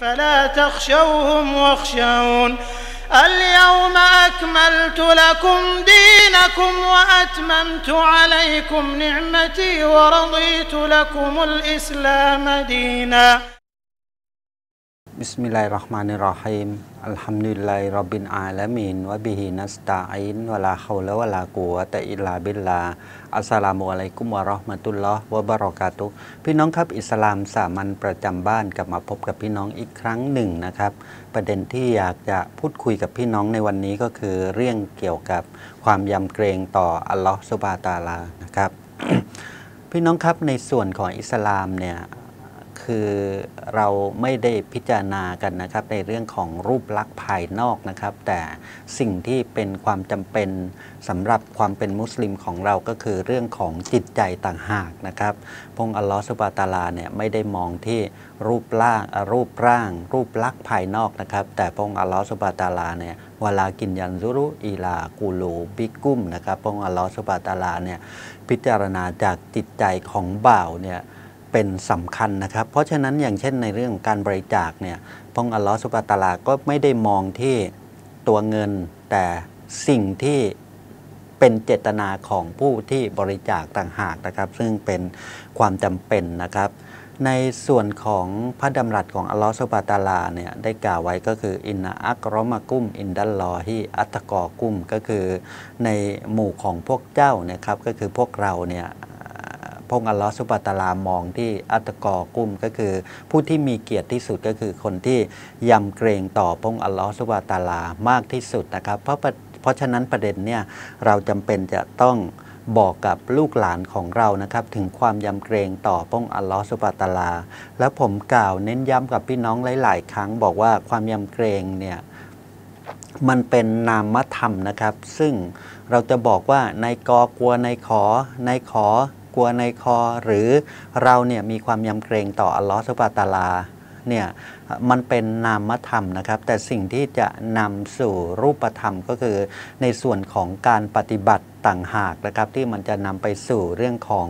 فلا تخشوهم واخشون اليوم أكملت لكم دينكم وأتممت عليكم نعمتي ورضيت لكم الإسلام دينا. بسم الله الرحمن الرحيم الحمد لله رب العالمين وبه نستعين ولا حول ولا قوة إلا بالله السلام عليكم ورحمة الله وبركاتهพี่น้องครับ อิสลามสามัญประจำบ้านกลับมาพบกับพี่น้องอีกครั้งหนึ่งนะครับ ประเด็นที่อยากจะพูดคุยกับพี่น้องในวันนี้ก็คือ เรื่องเกี่ยวกับความยำเกรงต่ออัลลอฮ์ซุบฮานะฮูวะตะอาลานะครับ พี่น้องครับในส่วนของอิสลามเนี่ย คือเราไม่ได้พิจารณากันนะครับในเรื่องของรูปลักษณ์ภายนอกนะครับ แต่สิ่งที่เป็นความจำเป็นสำหรับความเป็นมุสลิมของเราก็คือเรื่องของจิตใจต่างหากนะครับพงอัลลอฮฺสุบาตาลาเนี่ยไม่ได้มองที่รูปร่างรูปร่าง รูปลักษณ์ภายนอกนะครับ แต่พงอัลลอฮฺสุบาตาลาเนี่ยเวลากินยันซุรุอีลากูลูบิกุมนะครับพงอัลลอฮฺสุบาตาลาเนี่ยพิจารณาจากจิตใจของบ่าวเนี่ย เป็นสำคัญนะครับ เพราะฉะนั้นอย่างเช่นในเรื่องการบริจาคเนี่ยพงอัลลอฮฺสุบาตาลาก็ไม่ได้มองที่ตัวเงิน แต่สิ่งที่เป็นเจตนาของผู้ที่บริจาคต่างหากนะครับ ซึ่งเป็นความจำเป็นนะครับ ในส่วนของพระดำรัสของอัลลอฮฺสุบาตาลาเนี่ยได้กล่าวไว้ก็คืออินนาอักรอมากุมอินดัลลอฮีอัตกอกุมก็คือในหมู่ของพวกเจ้านะครับก็คือพวกเราเนี่ย พงอัลลอฮฺสุบะตาลามองที่อัตกอกุ้มก็คือ ผู้ที่มีเกียรติที่สุดก็คือคนที่ยำเกรงต่อพงอัลลอฮฺสุบะตาลามากที่สุดนะครับเพราะเพราะฉะนั้นประเด็นเนี่ยเราจำเป็นจะต้องบอกกับลูกหลานของเรานะครับ ถึงความยำเกรงต่อพงอัลลอฮฺสุบะตาลา แล้วผมกล่าวเน้นย้ำกับพี่น้องหลาย ๆ ครั้งบอกว่าความยำเกรงเนี่ยมันเป็นนามธรรมนะครับ ซึ่งเราจะบอกว่าในกอกลัวในขอในขอ ลัวในคอ หรือเราเนี่ยมีความยำเกรงต่ออัลลอฮฺสุบะตาลาเนี่ยมันเป็นนามธรรมนะครับ แต่สิ่งที่จะนำสู่รูปธรรมก็คือในส่วนของการปฏิบัติต่างหากนะครับ ที่มันจะนำไปสู่เรื่องของ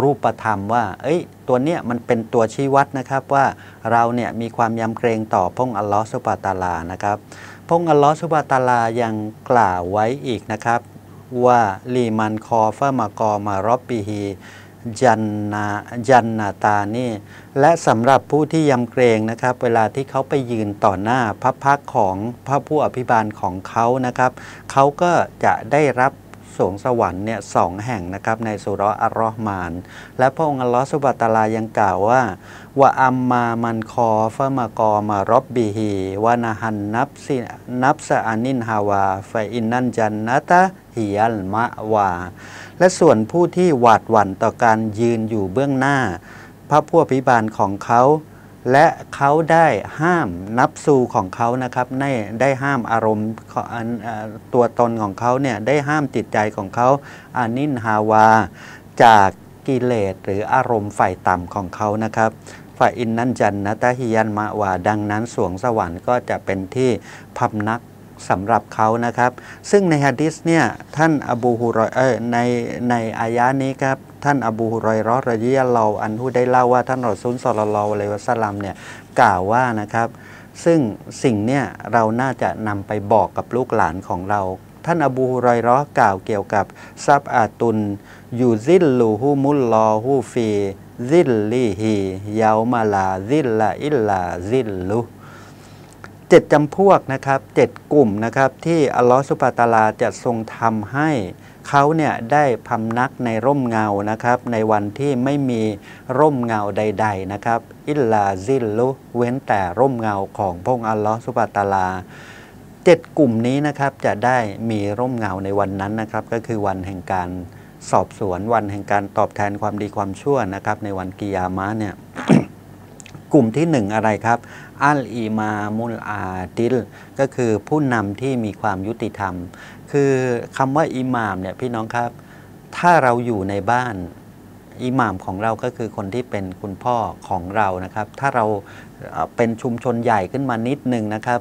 รูปธรรมว่า เอ้ยตัวเนี้ยมันเป็นตัวชี้วัดนะครับว่าเราเนี่ยมีความยำเกรงต่อพงอัลลอฮฺสุบะตาลานะครับพงอัลลอฮฺสุบะตาลายังกล่าวไว้อีกนะครับ ว่าลีมันคอฟามากอมารอบปีฮีจันนาจันนาตานี่ และสำหรับผู้ที่ยำเกรงนะครับ เวลาที่เขาไปยืนต่อหน้าพระพักของพระผู้อภิบาลของเขานะครับ เขาก็จะได้รับสวงสวรรค์เนี่ยสองแห่งนะครับในสุรอัลรอฮ์มาน และพระองค์อัลลอฮฺสุบะตาลายังกล่าวว่าวะอัมมามันคอฟะมากอมารอบบีฮีวานาหันนับสินับสะอานินฮาวาไฟอินนันจันนตะ ฮิยัลมะวา และส่วนผู้ที่หวาดหวั่นต่อการยืนอยู่เบื้องหน้า พระผู้อภิบาลของเขา และเขาได้ห้ามนับสูของเขานะครับได้ได้ห้ามอารมณ์ตัวตนของเขาเนี่ยได้ห้ามจิตใจของเขาอานินฮาวา จากกิเลสหรืออารมณ์ฝ่ายต่ำของเขานะครับฝ่ายอินนันจันนะตะฮิยันมะวาดังนั้นสวงสวรรค์ก็จะเป็นที่พำนัก สำหรับเขานะครับ ซึ่งในฮะดิษเนี่ยท่านอบูฮุรอยเออในในอายะนี้ครับท่านอบูฮุรอยรอรยิยะเราอันผู้ได้เล่าว่าท่านรอซุล صلى الله عليه وسلمเนี่ยกล่าวว่านะครับ ซึ่งสิ่งเนี่ยเราน่าจะนำไปบอกกับลูกหลานของเรา ท่านอบูฮุรอยรอกล่าวเกี่ยวกับسبعة يظلهم الله في ظلهยาวมาลาซิลลาอิลลาซิลลู จ็ดจำพวกนะครับเจ็ดกลุ่มนะครับที่อัลลอฮฺสุบะตาลาจะทรงทำให้เขาเนี่ยได้พำนักในร่มเงานะครับ ในวันที่ไม่มีร่มเงาใด ๆนะครับ อิลลาซิลลุเว้นแต่ร่มเงาของพระองค์อัลลอฮฺสุบะตาลาเจ็ดกลุ่มนี้นะครับจะได้มีร่มเงาในวันนั้นนะครับ ก็คือวันแห่งการสอบสวนวันแห่งการตอบแทนความดีความชั่วนะครับ ในวันกิยามะเนี่ยกลุ่มที่หนึ่งอะไรครับ อัลอีมามุลอาดิล ก็คือผู้นำที่มีความยุติธรรม คือคำว่าอิหมามเนี่ยพี่น้องครับ ถ้าเราอยู่ในบ้านอิหมามของเราก็คือคนที่เป็นคุณพ่อของเรานะครับ ถ้าเราเป็นชุมชนใหญ่ขึ้นมานิดหนึ่งนะครับ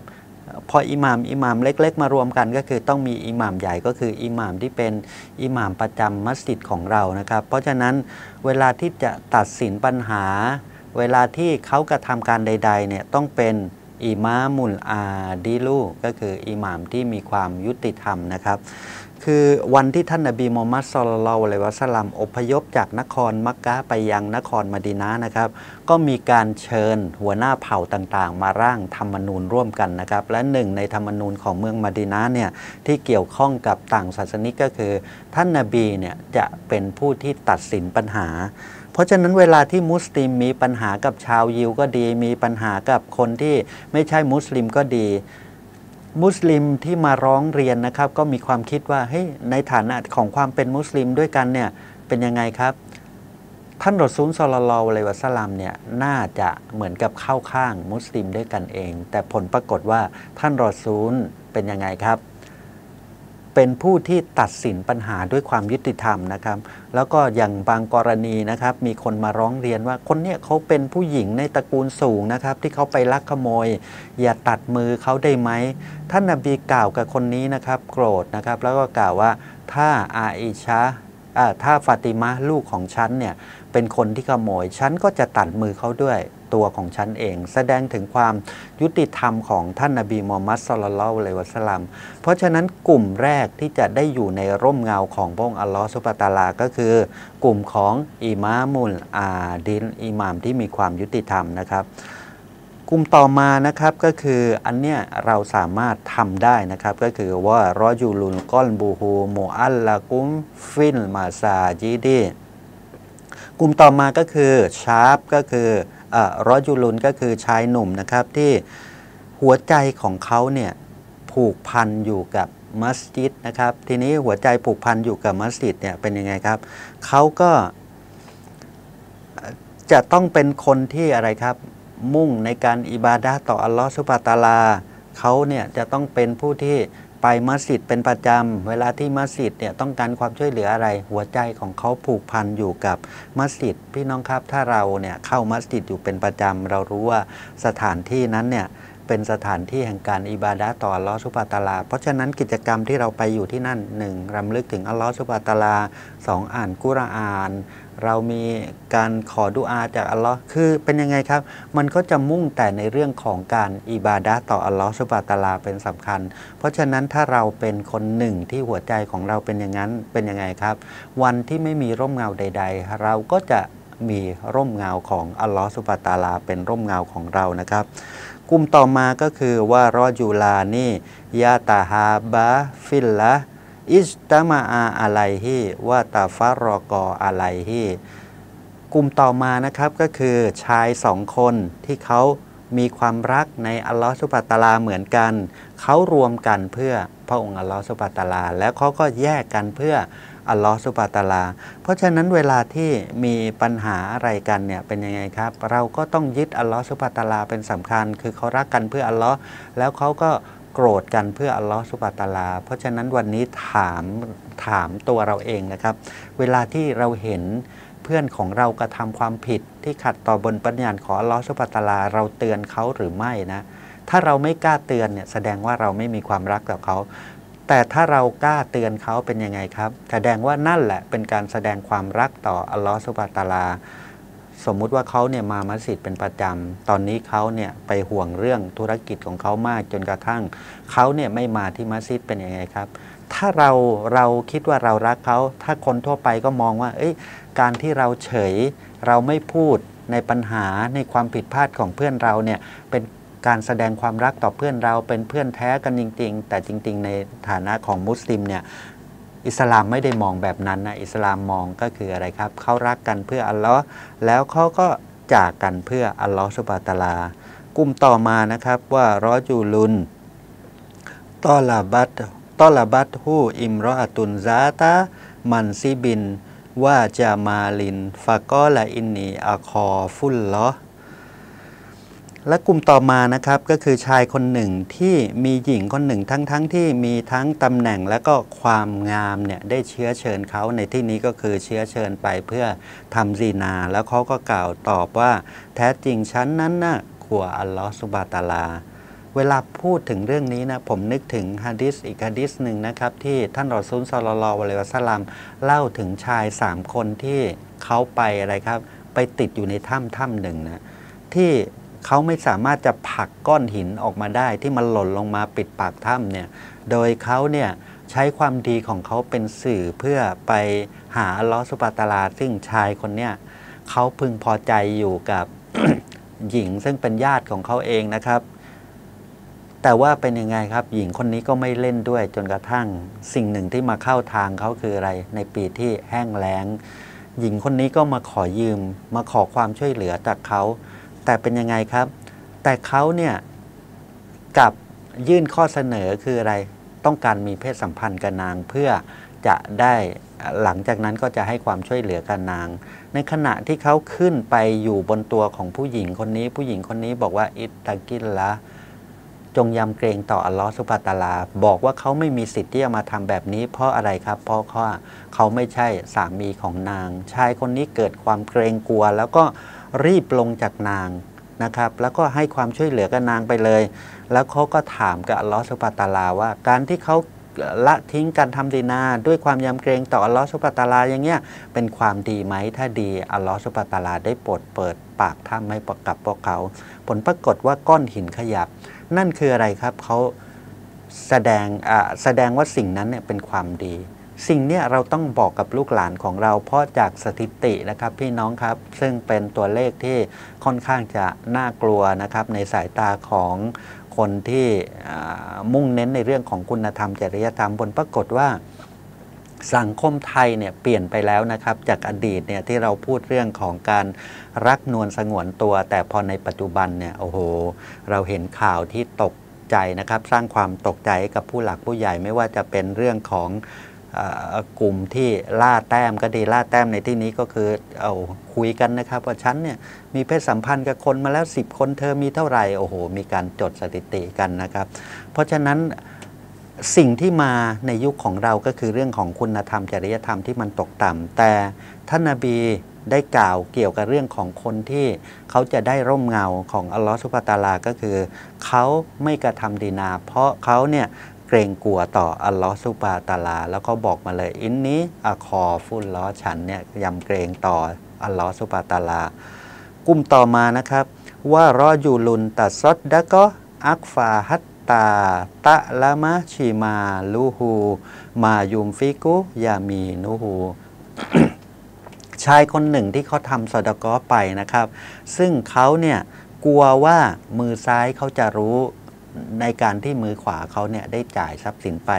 พออิหมามอิหมามเล็ก ๆ มารวมกันก็คือต้องมีอิหมามใหญ่ก็คืออิหมามที่เป็นอิหมามประจำมัสยิดของเรานะครับ เพราะฉะนั้นเวลาที่จะตัดสินปัญหา เวลาที่เขากระทำการใดๆเนี่ยต้องเป็นอิมามุลอาดิลูก็คืออิหม่ามที่มีความยุติธรรมนะครับ คือวันที่ท่านนบีมูฮัมมัดสลลัลอะลัยวะสลลัมอพยพจากนครมักกะไปยังนครมดีนานะครับ ก็มีการเชิญหัวหน้าเผ่าต่างๆ มาร่างธรรมนูญร่วมกันนะครับ และหนึ่งในธรรมนูญของเมืองมดีนาเนี่ยที่เกี่ยวข้องกับต่างศาสนิกก็คือ ท่านนาบีเนี่ยจะเป็นผู้ที่ตัดสินปัญหา เพราะฉะนั้นเวลาที่มุสลิมมีปัญหากับชาวยิวก็ดี มีปัญหากับคนที่ไม่ใช่มุสลิมก็ดี มุสลิมที่มาร้องเรียนนะครับ ก็มีความคิดว่าเฮ้ยในฐานะของความเป็นมุสลิมด้วยกันเนี่ยเป็นยังไงครับท่านรอซูลซอลลัลลอฮุอะลัยวะสัลลัมเนี่ยน่าจะเหมือนกับเข้าข้างมุสลิมด้วยกันเอง แต่ผลปรากฏว่าท่านรอซูลเป็นยังไงครับ เป็นผู้ที่ตัดสินปัญหาด้วยความยุติธรรมนะครับ แล้วก็อย่างบางกรณีนะครับ มีคนมาร้องเรียนว่าคนเนี้ยเขาเป็นผู้หญิงในตระกูลสูงนะครับ ที่เขาไปลักขโมย อย่าตัดมือเขาได้ไหมท่านนบีกล่าวกับคนนี้นะครับ โกรธนะครับ แล้วก็กล่าวว่าถ้าอาอิชะอ่าถ้าฟาติมะลูกของฉันเนี่ยเป็นคนที่ขโมย ฉันก็จะตัดมือเขาด้วย ตัวของฉันเอง แสดงถึงความยุติธรรมของท่านนบีมูฮัมมัดสุลลัลลอฮุอะลัยวะสัลลัมเพราะฉะนั้นกลุ่มแรกที่จะได้อยู่ในร่มเงาของพระองค์อัลลอฮฺสุบะตาลา ก็คือ กลุ่มของอิมามุลอาดินอิหม่ามที่มีความยุติธรรมนะครับกลุ่มต่อมานะครับก็คืออันเนี้ยเราสามารถทำได้นะครับก็คือว่ารอยูลุนก้อนบูฮูโมอัลละกุมฟินมาซาจีดีกลุ่มต่อมาก็คือชาร์ปก็คือ รอยูลุนก็คือชายหนุ่มนะครับที่หัวใจของเขาเนี่ยผูกพันอยู่กับมัสยิดนะครับ ทีนี้หัวใจผูกพันอยู่กับมัสยิดเนี่ยเป็นยังไงครับเขาก็จะต้องเป็นคนที่อะไรครับ มุ่งในการอิบาดะต่ออัลลอฮฺสุบะตาลาเขาเนี่ยจะต้องเป็นผู้ที่ ไปมัสยิดเป็นประจำ เวลาที่มัสยิดเนี่ยต้องการความช่วยเหลืออะไร หัวใจของเขาผูกพันอยู่กับมัสยิดพี่น้องครับถ้าเราเนี่ยเข้ามัสยิดอยู่เป็นประจำ เรารู้ว่าสถานที่นั้นเนี่ยเป็นสถานที่แห่งการอิบาดะต่ออัลลอฮฺสุบะตาลา เพราะฉะนั้นกิจกรรมที่เราไปอยู่ที่นั่นหนึ่งรำลึกถึงอัลลอฮฺสุบะตาลาสองอ่านกุรอาน เรามีการขอดุอาจากอัลลอฮ์คือเป็นยังไงครับ มันก็จะมุ่งแต่ในเรื่องของการอิบาดะต่ออัลลอฮ์สุบะตาลาเป็นสำคัญ เพราะฉะนั้นถ้าเราเป็นคนหนึ่งที่หัวใจของเราเป็นอย่างนั้นเป็นยังไงครับ วันที่ไม่มีร่มเงาใด ๆ เราก็จะมีร่มเงาของอัลลอฮ์สุบะตาลา เป็นร่มเงาของเรานะครับกลุ่มต่อมาก็คือว่ารอจูลานี่ยาตาฮาบะฟิลละ อิสตามาอาอะไรฮีวะตาฟารอกออะไรฮีกลุ่มต่อมานะครับก็คือชายสองคนที่เขามีความรักในอัลลอฮฺสุบะตาลาเหมือนกัน เขารวมกันเพื่อพระองค์อัลลอฮฺสุบะตาลา แล้วเขาก็แยกกันเพื่ออัลลอฮฺสุบะตาลา เพราะฉะนั้นเวลาที่มีปัญหาอะไรกันเนี่ยเป็นยังไงครับ เราก็ต้องยึดอัลลอฮฺสุบะตาลาเป็นสำคัญ คือเขารักกันเพื่ออัลลอฮ์แล้วเขาก็ โกรธกันเพื่ออัลลอฮฺสุบะตาลา เพราะฉะนั้นวันนี้ถามถามตัวเราเองนะครับ เวลาที่เราเห็นเพื่อนของเรากระทำความผิดที่ขัดต่อบนปัญญาณของอัลลอฮฺสุบะตาลา เราเตือนเขาหรือไม่นะ ถ้าเราไม่กล้าเตือนเนี่ยแสดงว่าเราไม่มีความรักต่อเขาแต่ถ้าเรากล้าเตือนเขาเป็นยังไงครับ แสดงว่านั่นแหละเป็นการแสดงความรักต่ออัลลอฮฺสุบะตาลา สมมุติว่าเขาเนี่ยมามัสยิดเป็นประจำตอนนี้เขาเนี่ยไปห่วงเรื่องธุรกิจของเขามากจนกระทั่งเขาเนี่ยไม่มาที่มัสยิดเป็นยังไงครับ ถ้าเราเราคิดว่าเรารักเขา ถ้าคนทั่วไปก็มองว่า เอ้ยการที่เราเฉย เราไม่พูดในปัญหาในความผิดพลาดของเพื่อนเราเนี่ยเป็นการแสดงความรักต่อเพื่อนเราเป็นเพื่อนแท้กันจริง ๆ แต่จริง ๆ ในฐานะของมุสลิมเนี่ย อิสลามไม่ได้มองแบบนั้นนะอิสลามมองก็คืออะไรครับเขารักกันเพื่ออัลลอฮ์แล้วเขาก็จากกันเพื่ออัลลอฮ์สุบะตาลากลุ่มต่อมานะครับว่ารอจูลุนตอลาบัตตอลาบัตฮูอิมรออตุนซาตาمنصب وجمال فقال إني أخاف الله และกลุ่มต่อมานะครับก็คือชายคนหนึ่งที่มีหญิงคนหนึ่งทั้งๆที่มีทั้งตำแหน่งและก็ความงามเนี่ยได้เชื้อเชิญเขาในที่นี้ก็คือเชื้อเชิญไปเพื่อทำซีนา แล้วเขาก็กล่าวตอบว่า แท้จริงฉันนั้นน่ะกลัวอัลลอฮฺ سبحانه وتعالى เวลาพูดถึงเรื่องนี้นะผมนึกถึงฮะดิษอีกฮะดิษหนึ่งนะครับ ที่ท่านรอซูล صلى الله عليه وسلمเล่าถึงชายสามคนที่เขาไปอะไรครับ ไปติดอยู่ในถ้ำถ้ำหนึ่งนะที่ เขาไม่สามารถจะผลักก้อนหินออกมาได้ที่มันหล่นลงมาปิดปากถ้ำเนี่ย โดยเขาเนี่ยใช้ความดีของเขาเป็นสื่อเพื่อไปหาอัลลอฮฺสุบาตาลา ซึ่งชายคนเนี้ยเขาพึงพอใจอยู่กับหญิงซึ่งเป็นญาติของเขาเองนะครับ แต่ว่าเป็นยังไงครับ หญิงคนนี้ก็ไม่เล่นด้วยจนกระทั่งสิ่งหนึ่งที่มาเข้าทางเขาคืออะไร ในปีที่แห้งแล้ง หญิงคนนี้ก็มาขอยืม มาขอความช่วยเหลือจากเขา แต่เป็นยังไงครับ แต่เขาเนี่ยกับยื่นข้อเสนอคืออะไรต้องการมีเพศสัมพันธ์กับนางเพื่อจะได้หลังจากนั้นก็จะให้ความช่วยเหลือกับนาง ในขณะที่เขาขึ้นไปอยู่บนตัวของผู้หญิงคนนี้ ผู้หญิงคนนี้บอกว่าอิตากินละจงยำเกรงต่ออัลลอฮฺสุบฮาตาลา บอกว่าเขาไม่มีสิทธิ์ที่จะมาทำแบบนี้ เพราะอะไรครับ เพราะว่าเขาไม่ใช่สามีของนาง ชายคนนี้เกิดความเกรงกลัว แล้วก็ รีบลงจากนางนะครับ แล้วก็ให้ความช่วยเหลือกับนางไปเลย แล้วเขาก็ถามกับอัลลอฮฺสุบฮาตาลาว่า การที่เขาละทิ้งการทำดีนาด้วยความยำเกรงต่ออัลลอฮฺสุบฮาตาลาอย่างเงี้ยเป็นความดีไหมถ้าดีอัลลอฮฺสุบฮาตาลาได้โปรดเปิดปากถ้ำให้ประกับพวกเขา ผลปรากฏว่าก้อนหินขยับ นั่นคืออะไรครับเขาแสดงแสดงว่าสิ่งนั้นเนี่ยเป็นความดี สิ่งนี้เราต้องบอกกับลูกหลานของเรา เพราะจากสถิตินะครับพี่น้องครับ ซึ่งเป็นตัวเลขที่ค่อนข้างจะน่ากลัวนะครับในสายตาของคนที่มุ่งเน้นในเรื่องของคุณธรรมจริยธรรมผลปรากฏว่าสังคมไทยเนี่ยเปลี่ยนไปแล้วนะครับ จากอดีตเนี่ยที่เราพูดเรื่องของการรักนวลสงวนตัว แต่พอในปัจจุบันเนี่ยโอ้โห เราเห็นข่าวที่ตกใจนะครับ สร้างความตกใจกับผู้หลักผู้ใหญ่ไม่ว่าจะเป็นเรื่องของ กลุ่มที่ล่าแต้มก็ดีล่าแต้มในที่นี้ก็คือเอาคุยกันนะครับว่าฉันเนี่ยมีเพศสัมพันธ์กับคนมาแล้ว 10 คนเธอมีเท่าไหร่โอ้โห มีการจดสถิติกันนะครับ เพราะฉะนั้นสิ่งที่มาในยุคของเราก็คือเรื่องของคุณธรรมจริยธรรมที่มันตกต่ำแต่ท่านนาบีได้กล่าวเกี่ยวกับเรื่องของคนที่เขาจะได้ร่มเงาของอัลลอฮฺสุบตาลาก็คือ เขาไม่กระทำดีนา เพราะเขาเนี่ย กรงกลัวต่ออัลลอฮฺสุบาตาลา แล้วก็บอกมาเลยอินนี้อะคอฟุลล้อฉันเนี่ยยำเกรงต่ออัลลอฮฺสุบาตาลากุมต่อมานะครับ ว่ารออยู่ลุนตัดซดดะก็อักฟาฮัตตา ตะละมะชีมาลูฮูมายุมฟิกุยามีนูฮูชายคนหนึ่งที่เขาทำสดกอไปนะครับ ซึ่งเขาเนี่ยกลัวว่ามือซ้ายเขาจะรู้ ในการที่มือขวาเขาเนี่ยได้จ่ายทรัพย์สินไป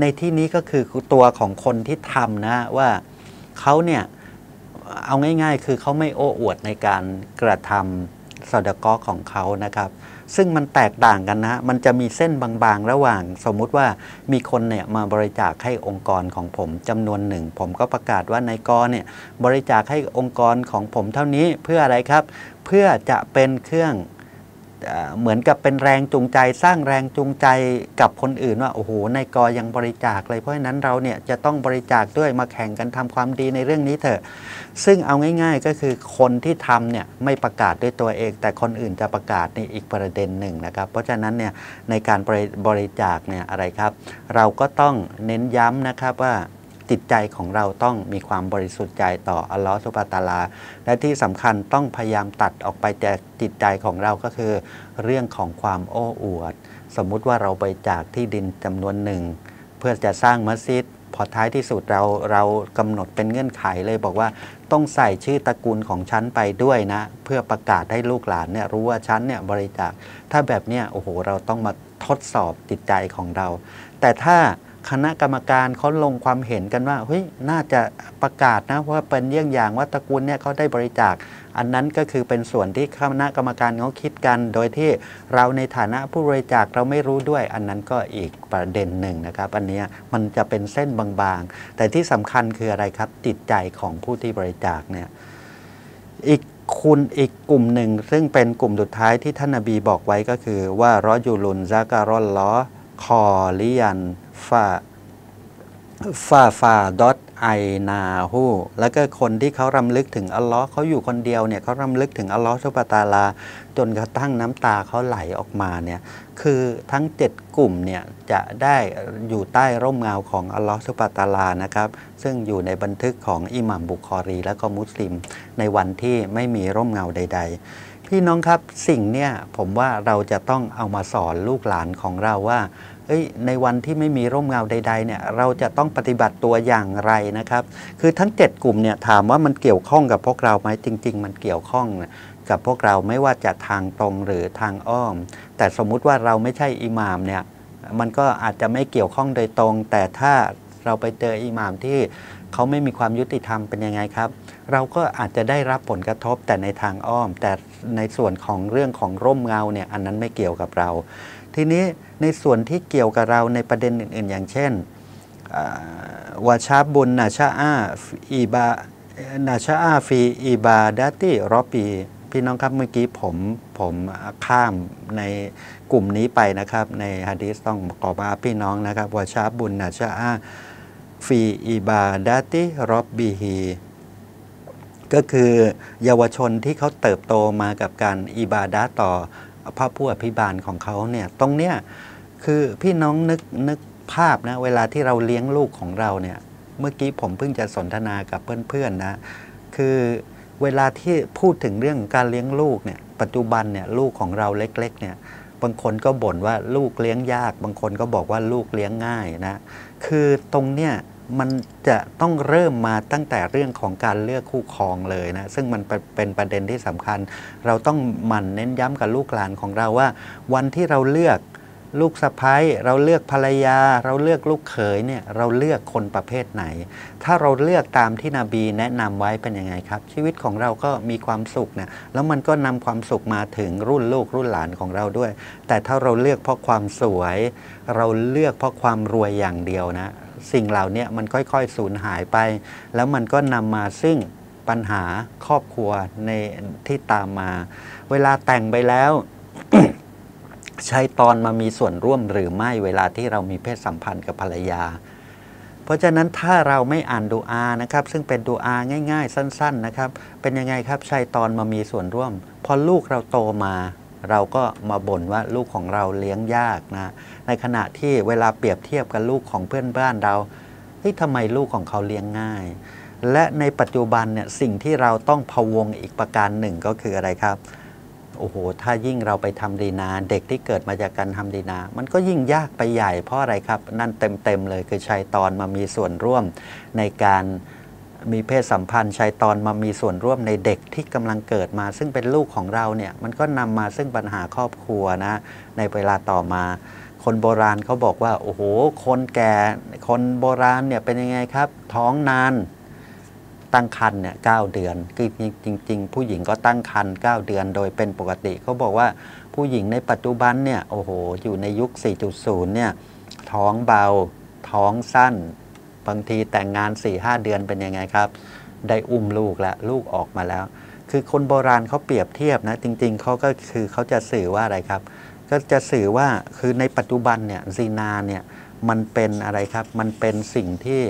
ในที่นี้ก็คือตัวของคนที่ทำนะว่าเขาเนี่ยเอาง่าย ๆ คือเขาไม่โอ้อวดในการกระทำสอดกอของเขานะครับ ซึ่งมันแตกต่างกันนะ มันจะมีเส้นบางๆ ระหว่าง สมมุติว่ามีคนเนี่ยมาบริจาคให้องค์กรของผมจำนวนหนึ่ง ผมก็ประกาศว่านายกเนี่ยบริจาคให้องค์กรของผมเท่านี้เพื่ออะไรครับ เพื่อจะเป็นเครื่อง เหมือนกับเป็นแรงจูงใจ สร้างแรงจูงใจกับคนอื่นว่าโอ้โหนายกยังบริจาคเลยเพราะฉะนั้นเราเนี่ยจะต้องบริจาคด้วยมาแข่งกันทำความดีในเรื่องนี้เถอะ ซึ่งเอาง่าย ๆก็คือคนที่ทำเนี่ยไม่ประกาศด้วยตัวเอง แต่คนอื่นจะประกาศในอีกประเด็นหนึ่งนะครับ เพราะฉะนั้นเนี่ยในการบริจาคเนี่ยอะไรครับ เราก็ต้องเน้นย้ำนะครับว่า จิตใจของเราต้องมีความบริสุทธิ์ใจต่ออัลลอฮฺสุบะตาลา และที่สำคัญต้องพยายามตัดออกไปจากจิตใจของเราก็คือ เรื่องของความโอ้อวด สมมุติว่าเราไปจากที่ดินจำนวนหนึ่ง เพื่อจะสร้างมัสยิดพอท้ายที่สุดเราเรากำหนดเป็นเงื่อนไขเลยบอกว่าต้องใส่ชื่อตระกูลของฉันไปด้วยนะ เพื่อประกาศให้ลูกหลานเนี่ยรู้ว่าฉันเนี่ยบริจาคถ้าแบบเนี้ยโอ้โหเราต้องมาทดสอบจิตใจของเรา แต่ถ้า คณะกรรมการเขาลงความเห็นกันว่าเฮ้ยน่าจะประกาศนะว่าเป็นเยี่ยงอย่างว่าตระกูลเนี่ยเขาได้บริจาค อันนั้นก็คือเป็นส่วนที่คณะกรรมการเขาคิดกัน โดยที่เราในฐานะผู้บริจาคเราไม่รู้ด้วย อันนั้นก็อีกประเด็นหนึ่งนะครับ อันนี้มันจะเป็นเส้นบางๆ แต่ที่สำคัญคืออะไรครับจิตใจของผู้ที่บริจาคเนี่ยอีกคุณอีกกลุ่มหนึ่ง ซึ่งเป็นกลุ่มสุดท้ายที่ท่านนบีบอกไว้ก็คือว่ารอยูลุนซาการอลล้อคอลิยัน ฟาฟาฟาดอตไอนาหูแล้วก็คนที่เขารำลึกถึงอัลลอฮ์เขาอยู่คนเดียวเนี่ยเขารำลึกถึงอัลลอฮ์สุบตาลา จนกระทั่งน้ำตาเขาไหลออกมาเนี่ยคือทั้ง 7 กลุ่มเนี่ยจะได้อยู่ใต้ร่มเงาของอัลลอฮ์สุบตาลานะครับซึ่งอยู่ในบันทึกของอิหมัมบุคอรี และก็มุสลิม ในวันที่ไม่มีร่มเงาใด ๆ พี่น้องครับสิ่งเนี่ยผมว่าเราจะต้องเอามาสอนลูกหลานของเราว่า เอ้ยในวันที่ไม่มีร่มเงาใดๆเนี่ยเราจะต้องปฏิบัติตัวอย่างไรนะครับ คือทั้ง 7 กลุ่มเนี่ยถามว่ามันเกี่ยวข้องกับพวกเราไหมจริง ๆ มันเกี่ยวข้องกับพวกเราไม่ว่าจะทางตรงหรือทางอ้อม แต่สมมุติว่าเราไม่ใช่อิหมามเนี่ยมันก็อาจจะไม่เกี่ยวข้องโดยตรง แต่ถ้าเราไปเจออิหมามที่เขาไม่มีความยุติธรรมเป็นยังไงครับ เราก็อาจจะได้รับผลกระทบแต่ในทางอ้อม แต่ในส่วนของเรื่องของร่มเงาเนี่ยอันนั้นไม่เกี่ยวกับเรา ทีนี้ในส่วนที่เกี่ยวกับเราในประเด็นอื่น ๆ อย่างเช่นวาชาบุญนาชาอาอีบานาชาอาฟีอีบาดาติรอปีพี่น้องครับเมื่อกี้ผมผมข้ามในกลุ่มนี้ไปนะครับ ในฮะดีสต้องขอมาพี่น้องนะครับวาชาบุญนาชาอาฟีอีบาดาติรอบบีฮีก็คือเยาวชนที่เขาเติบโตมากับการอิบาดาต่อ พระผู้อภิบาลของเขาเนี่ยตรงเนี้ยคือพี่น้องนึกนึกภาพนะเวลาที่เราเลี้ยงลูกของเราเนี่ยเมื่อกี้ผมเพิ่งจะสนทนากับเพื่อนๆนะคือเวลาที่พูดถึงเรื่องการเลี้ยงลูกเนี่ยปัจจุบันเนี่ยลูกของเราเล็กๆเนี่ยบางคนก็บ่นว่าลูกเลี้ยงยาก บางคนก็บอกว่าลูกเลี้ยงง่ายนะคือตรงเนี้ย มันจะต้องเริ่มมาตั้งแต่เรื่องของการเลือกคู่ครองเลยนะ ซึ่งมันเป็นประเด็นที่สำคัญ เราต้องหมั่นเน้นย้ำกับลูกหลานของเราว่า วันที่เราเลือกลูกสะพ้ยเราเลือกภรรยา เราเลือกลูกเขยเนี่ยเราเลือกคนประเภทไหน ถ้าเราเลือกตามที่นบีแนะนำไว้เป็นยังไงครับ ชีวิตของเราก็มีความสุขเนี่ยแล้วมันก็นำความสุขมาถึงรุ่นลูกรุ่นหลานของเราด้วย แต่ถ้าเราเลือกเพราะความสวย เราเลือกเพราะความรวยอย่างเดียวนะ สิ่งเหล่านี้มันค่อยๆสูญหายไป แล้วมันก็นำมาซึ่งปัญหาครอบครัวในที่ตามมา เวลาแต่งไปแล้ว ใช้ตอนมามีส่วนร่วมหรือไม่เวลาที่เรามีเพศสัมพันธ์กับภรรยา เพราะฉะนั้นถ้าเราไม่อ่านดูอานะครับ ซึ่งเป็นดูอาง่าย ๆ สั้น ๆนะครับ เป็นยังไงครับใช้ตอนมามีส่วนร่วม พอลูกเราโตมา เราก็มาบ่นว่าลูกของเราเลี้ยงยากนะ ในขณะที่เวลาเปรียบเทียบกับลูกของเพื่อนบ้านเราเฮ้ยทำไมลูกของเขาเลี้ยงง่าย และในปัจจุบันเนี่ยสิ่งที่เราต้องพะวงอีกประการหนึ่งก็คืออะไรครับโอ้โห ถ้ายิ่งเราไปทำดีนา เด็กที่เกิดมาจากการทำดีนา มันก็ยิ่งยากไปใหญ่เพราะอะไรครับ นั่นเต็มๆเลยคือชายตอนมามีส่วนร่วมในการ มีเพศสัมพันธ์ชายตอนมามีส่วนร่วมในเด็กที่กำลังเกิดมา ซึ่งเป็นลูกของเราเนี่ยมันก็นำมาซึ่งปัญหาครอบครัวนะในเวลาต่อมา คนโบราณเขาบอกว่าโอ้โหคนแก่คนโบราณเนี่ยเป็นยังไงครับ ท้องนานตั้งครรภ์เนี่ยเเดือนคือจริง ๆ ผู้หญิงก็ตั้งครรภ์9เดือนโดยเป็นปกติเขาบอกว่าผู้หญิงในปัจจุบันเนี่ยโอ้โหอยู่ในยุค 4.0 เนี่ยท้องเบา ท้องสั้น บางทีแต่งงาน4-5เดือนเป็นยังไงครับ ได้อุ้มลูกแล้วลูกออกมาแล้ว คือคนโบราณเขาเปรียบเทียบนะ จริง ๆเขาก็คือเขาจะสื่อว่าอะไรครับ ก็จะสื่อว่าคือในปัจจุบันเนี่ยซีนาเนี่ยมันเป็นอะไรครับ มันเป็นสิ่งที่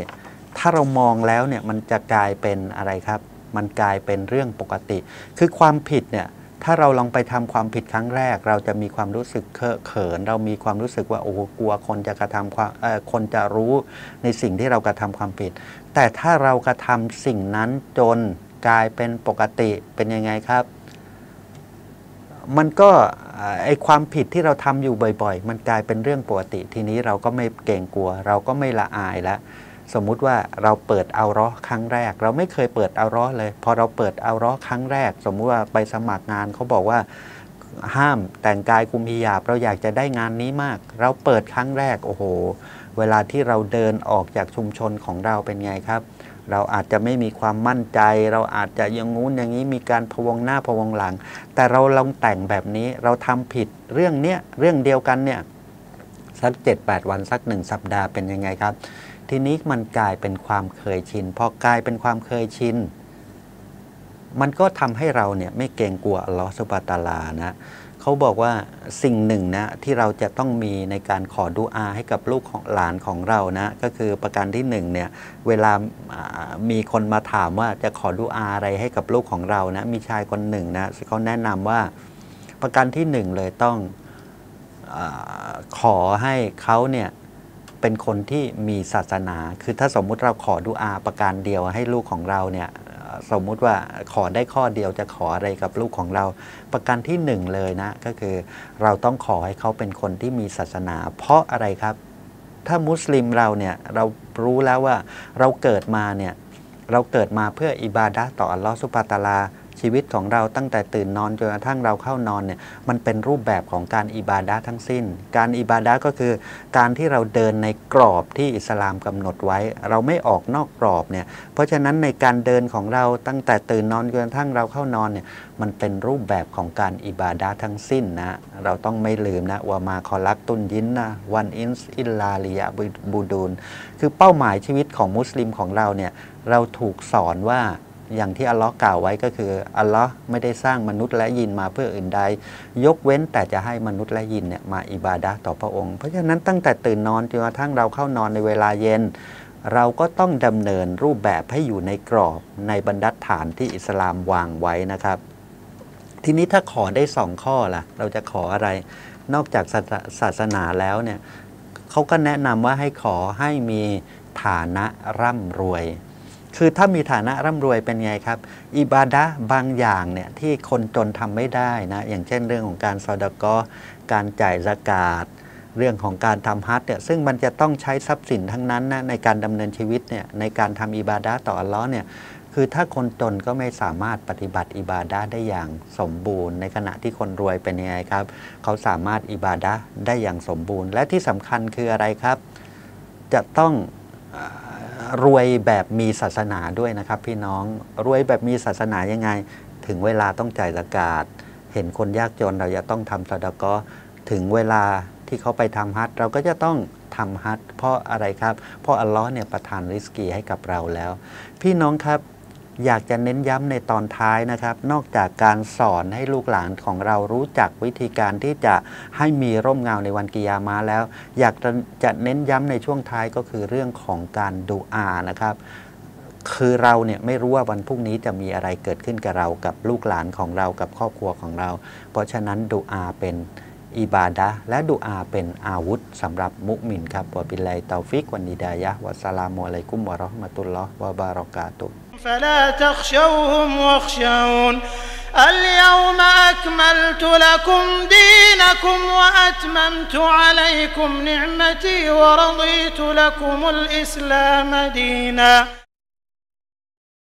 ถ้าเรามองแล้วเนี่ยมันจะกลายเป็นอะไรครับ มันกลายเป็นเรื่องปกติ คือความผิดเนี่ย ถ้าเราลองไปทำความผิดครั้งแรก เราจะมีความรู้สึกเคอะเขิน เรามีความรู้สึกว่าโอ้กลัวคนจะกระทำความคนจะรู้ในสิ่งที่เรากระทำความผิด แต่ถ้าเรากระทำสิ่งนั้นจนกลายเป็นปกติเป็นยังไงครับ มันก็ไอความผิดที่เราทำอยู่บ่อย ๆ มันกลายเป็นเรื่องปกติ ทีนี้เราก็ไม่เกรงกลัว เราก็ไม่ละอายแล้ว สมมุติว่าเราเปิดเอาร้อครั้งแรก เราไม่เคยเปิดเอาร้อเลย พอเราเปิดเอาร้อครั้งแรก สมมุติว่าไปสมัครงานเขาบอกว่าห้ามแต่งกายคุมพิยาบเราอยากจะได้งานนี้มาก เราเปิดครั้งแรกโอ้โห เวลาที่เราเดินออกจากชุมชนของเราเป็นไงครับ เราอาจจะไม่มีความมั่นใจ เราอาจจะยังงู้นอย่างนี้มีการพวงหน้าพวงหลัง แต่เราลองแต่งแบบนี้เราทำผิดเรื่องเนี้ยเรื่องเดียวกันเนี่ยสักเจ็ดแปดวันสักหนึ่งสัปดาห์เป็นยังไงครับ ทีนี้มันกลายเป็นความเคยชินพอกลายเป็นความเคยชินมันก็ทำให้เราเนี่ยไม่เกรงกลัวอัลลอฮฺสุบตาลานะเขาบอกว่าสิ่งหนึ่งนะที่เราจะต้องมีในการขอดุอาให้กับลูกของหลานของเรานะก็คือประการที่หนึ่งเนี่ยเวลามีคนมาถามว่าจะขอดุอาอะไรให้กับลูกของเรานะมีชายคนหนึ่งนะเขาแนะนำว่าประการที่หนึ่งเลยต้องอขอให้เขาเนี่ย เป็นคนที่มีศาสนา คือถ้าสมมุติเราขอดุอาประการเดียวให้ลูกของเราเนี่ยสมมุติว่าขอได้ข้อเดียวจะขออะไรกับลูกของเรา ประการที่หนึ่งเลยนะ ก็คือเราต้องขอให้เขาเป็นคนที่มีศาสนา เพราะอะไรครับ ถ้ามุสลิมเราเนี่ยเรารู้แล้วว่าเราเกิดมาเนี่ยเราเกิดมาเพื่ออิบาดะต่ออัลลอฮฺสุบตาลา ชีวิตของเราตั้งแต่ตื่นนอนจนกระทั่งเราเข้านอนเนี่ยมันเป็นรูปแบบของการอิบาดะทั้งสิ้น การอิบาดะก็คือ การที่เราเดินในกรอบที่อิสลามกำหนดไว้ เราไม่ออกนอกกรอบเนี่ยเพราะฉะนั้นในการเดินของเราตั้งแต่ตื่นนอนจนกระทั่งเราเข้านอนเนี่ยมันเป็นรูปแบบของการอิบาดะทั้งสิ้นนะเราต้องไม่ลืมนะว่ามาคอลักตุนยินนะวันอินส์อิลลาลียบูดูนคือเป้าหมายชีวิตของมุสลิมของเราเนี่ยเราถูกสอนว่า อย่างที่อัลลอฮ์กล่าวไว้ก็คืออัลลอฮ์ไม่ได้สร้างมนุษย์และยินมาเพื่ออื่นใด ยกเว้นแต่จะให้มนุษย์และยินเนี่ยมาอิบาดะต่อพระองค์ เพราะฉะนั้นตั้งแต่ตื่นนอนจนกระทั่งเราเข้านอนในเวลาเย็น เราก็ต้องดำเนินรูปแบบให้อยู่ในกรอบในบรรดัดฐานที่อิสลามวางไว้นะครับ ทีนี้ถ้าขอได้สองข้อล่ะ เราจะขออะไร นอกจากศาสนาแล้วเนี่ยเขาก็แนะนำว่าให้ขอให้มีฐานะร่ำรวย คือถ้ามีฐานะร่ำรวยเป็นไงครับ อิบาดะบางอย่างเนี่ยที่คนจนทำไม่ได้นะ อย่างเช่นเรื่องของการซอดกอการจ่ายสกาดเรื่องของการทำฮัทเนี่ยซึ่งมันจะต้องใช้ทรัพย์สินทั้งนั้นนะในการดำเนินชีวิตเนี่ยในการทำอิบาดะต่ออัลลอฮ์เนี่ยคือถ้าคนจนก็ไม่สามารถปฏิบัติอิบาดะได้อย่างสมบูรณ์ ในขณะที่คนรวยเป็นยังไงครับ เขาสามารถอิบาดะได้อย่างสมบูรณ์ และที่สำคัญคืออะไรครับ จะต้อง รวยแบบมีศาสนาด้วยนะครับ พี่น้องรวยแบบมีศาสนายังไง ถึงเวลาต้องจ่ายสกาดเห็นคนยากจนเราจะต้องทำสดก็ถึงเวลาที่เขาไปทำฮัทเราก็จะต้องทำฮัทเพราะอะไรครับ เพราะอัลลอฮ์เนี่ยประทานริสกีให้กับเราแล้ว พี่น้องครับ อยากจะเน้นย้ำในตอนท้ายนะครับ นอกจากการสอนให้ลูกหลานของเรารู้จักวิธีการที่จะให้มีร่มเงาในวันกิยามาแล้ว อยากจะจะเน้นย้ำในช่วงท้ายก็คือเรื่องของการดูอานะครับ คือเราเนี่ยไม่รู้ว่าวันพรุ่งนี้จะมีอะไรเกิดขึ้นกับเรากับลูกหลานของเรากับครอบครัวของเรา เพราะฉะนั้นดูอาเป็นอิบาดะและดูอาเป็นอาวุธสำหรับมุมินครับวะบิลไลตาฟิกวันนิดายะวะสลามุอะลัยกุมวะราะห์มะตุลลอฮ์วะบารอกาตุ فلا تخشوهم واخشون اليوم أكملت لكم دينكم وأتممت عليكم نعمتي ورضيت لكم الإسلام دينا.